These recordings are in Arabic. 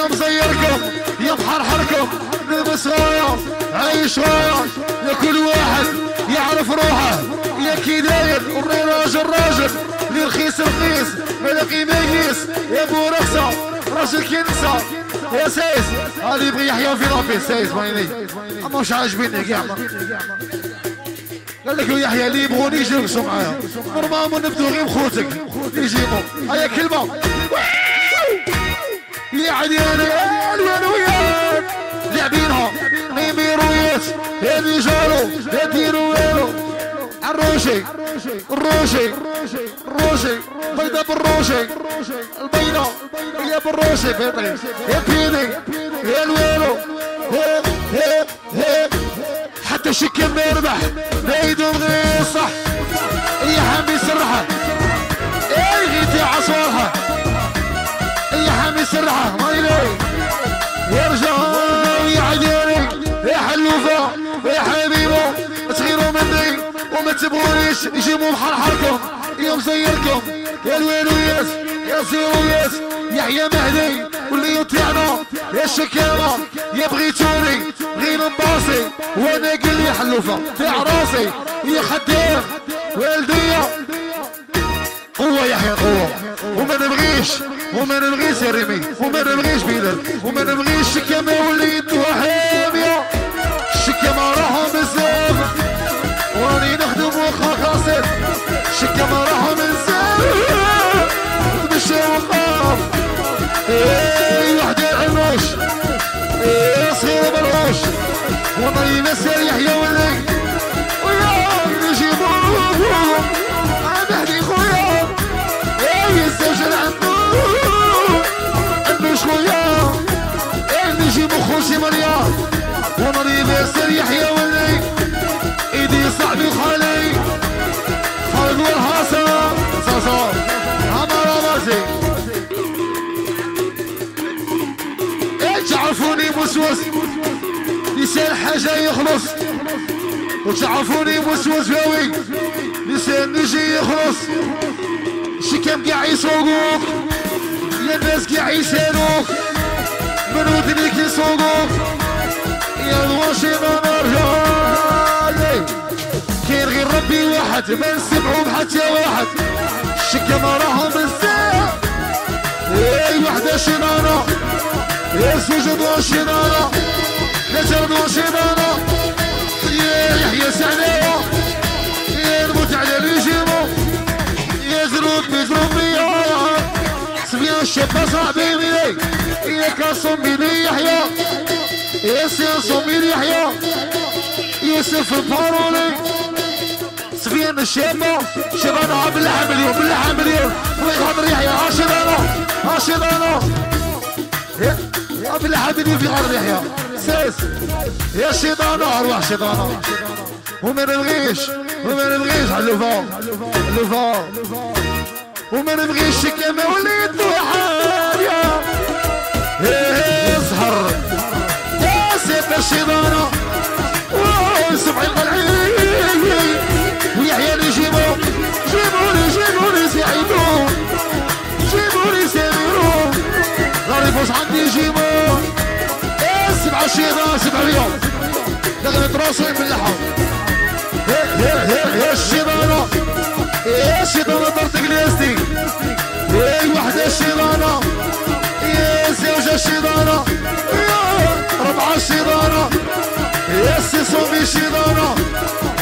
يا مزيركم يا محرحركم لبس رايه عايش رايه يا كل واحد يعرف روحه يا كي داير راجل راجل. اللي رخيص رخيص ملاقي ميس يا بو رخصة راجل كنسة. يا سايس هذا يبغي يحيى في ربي سايس مايني أما مش عاجبيني كاع قال لك يحيى اللي يبغوني يجلسوا معايا نورمالمون نبدو غير بخوتك. يجيبوا. هيا كلمة. يا عدياني الوان وياك. لاعبينها نيميرويات هذي جارو هذي رويرو الروشي الروشي الروشي. بيضة بالروشي. البيضة يا بالروشي فيطري يا بيني يا الويلو. هيك هيك هيك حتى شكل ما يربح بايدهم غير صح يا حمي سرحة. اي غيتي عصورها يا حمي سرحة ما يلي يرجع يا عدياني يا حلوفة يا حبيبة تغيروا مني وما تبغونيش يجيبوا محرحركم يا مزيركم يا الويلويات يا زيرويات يحيى مهدي واللي يطيعنا يا الشكامة يا بغيتوني غير نباصي. وأنا قل لي حلوفة تاع راسي يا خدام والدية قوة يحيى قوة. وما نبغيش وما نبغيش يا ريمي وما نبغيش بيدر وما نبغيش واللي يدوها حامية. الشكامة راحوا بزاف واني نخدم وخا خاسر الشكامة راحوا بزاف مشي وقاف. إيه وحدة العنوش إيه صغيرة بالعوش والله يحيى ولي ويا حاجة يخلص. وتعرفوني مسوس فاوي لسان نجي يخلص. شكام قاع يسوقوك. يا الناس قاع يسالوك. من ودنيك يسوقوك. يا الواشيطة مرجالي كاين غير ربي واحد. ما نسمعو بحتى واحد. الشكام راهم بزاف. اي وحدة شيطانة يا سجد وشيطانة نجرد وشيطانة يا يحيى سعناية يا نموت على ريجيمو يا زروك بيزروك بيا. سفيان الشابة صاحبي ميلي يا كاسوم بيلي يحيى. يا سياسوم بيلي يحيى. يوسف البارولي سفيان الشابة شبانا باللحم اليوم باللحم اليوم. ويخاطر يحيى عاشرانا عاشرانا يا باللحم اليوم في غار يحيى. ساس يا شيطانة أرواح شيطانة وما نبغيش وما نبغيش حلوفا حلوفا وما نبغيش كما وليت حاليا إيه زهر يا سيف الشيطانة اليوم دخلت راسي باللحم يا الشيطانة. يا الشيطانة طرتك ليستي يا وحدة الشيطانة. يا زوجة الشيطانة. يا ربعة الشيطانة. يا سي صومي الشيطانة.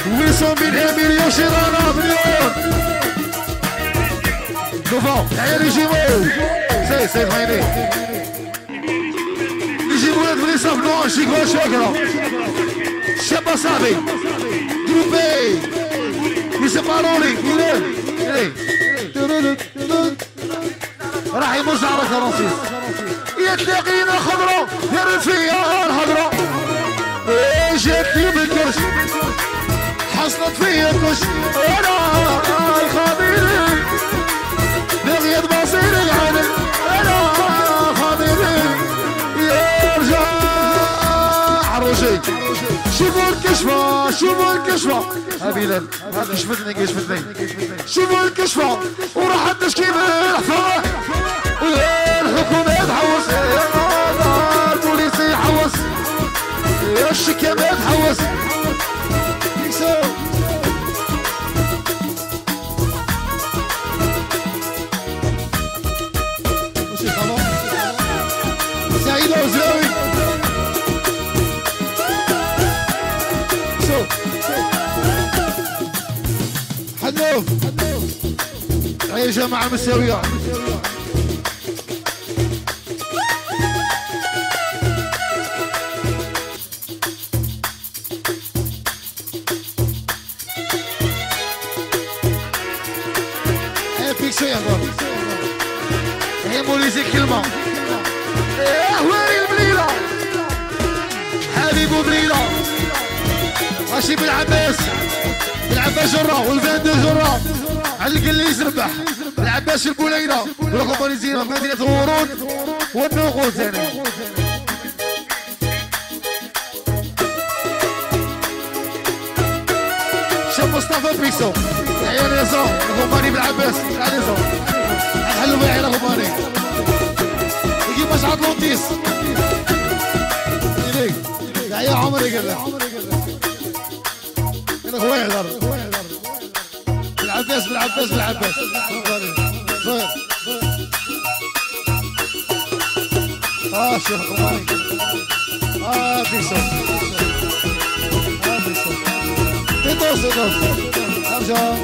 وصومي الأمير شيطانة مليون نوفا تعالي يجيبو سي سي فايني يجيبوا ولاد بغي يصافنوا شيكوا شاكرة شابة صاحبي جروبي يسمعوني راح يموز على كراسيس يتلاقينا خضرة يرد فيا الهضرة إيه جاتني بالكرش حصلت فيا الكش أنا شوفوا الكشفة شوفوا الكشفة هبيلال هذا شفتني كشفتني شوفوا الكشفة وراح التشكيل الحفاظ الحكومة تحوس يا البوليسي يحوس يا الشكامة تحوس هيا جماعة مساوية فيك شوية هي موليزي كلمة إيه وين البليلة حبيب وبليلة ماشي بالعباس بالعباس جرة والفان دو جرة على القليس ربح العباس البولينة. والكومبانيزينا مدينة الورود والنقود ثاني شوف مصطفى بيسو. عيال يا زو الكومباني بالعباس تعال يا زو حلو يا الكومباني يجيب مشعط لوطيس إليك يا عمري قال أنا هو يحضر. بالعباس بالعباس بالعباس آه شيخ آه بيسو آه بيسو تدوس تدوس. ارجع